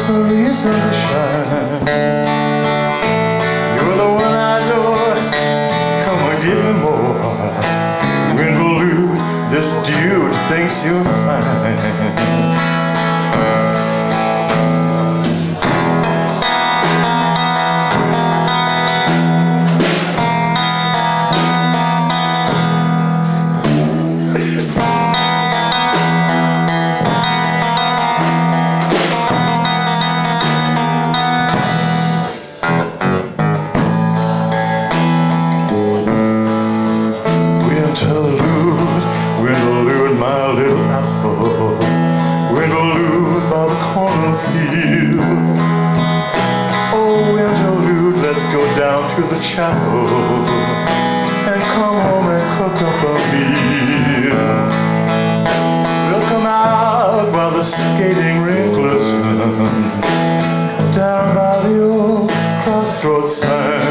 there's no reason to shine. You're the one I adore. Come on, give me more. Winterlude, this dude thinks you're fine. Let's go down to the chapel and come home and cook up a meal. We'll come out while the skating rink glistens down by the old crossroads sign.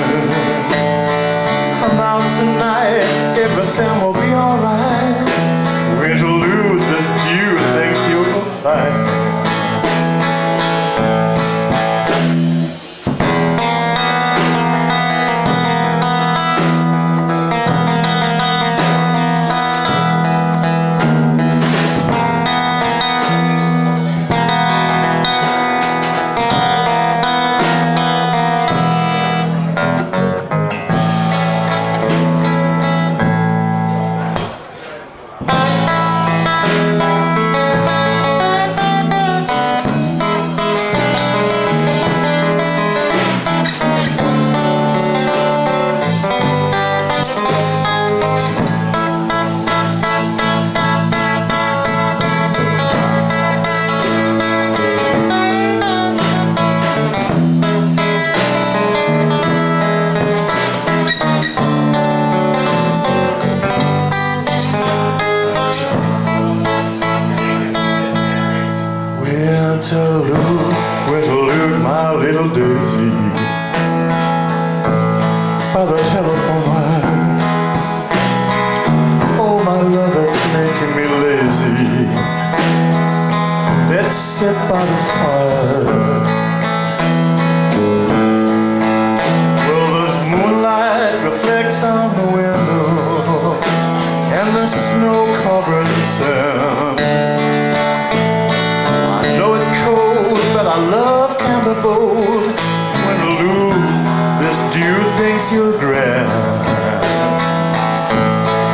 Come out tonight, Winterlude, winterlude, my little daisy. By the telephone wire. Oh, my love, it's making me lazy. Let's sit by the fire. Well, the moonlight reflects on the window, and the snow covers the dew your you're.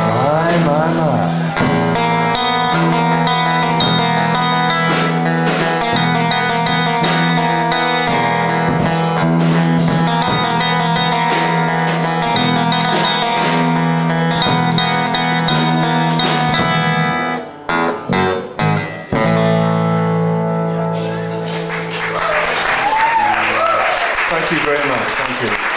My, my, my. Thank you very much. Thank you.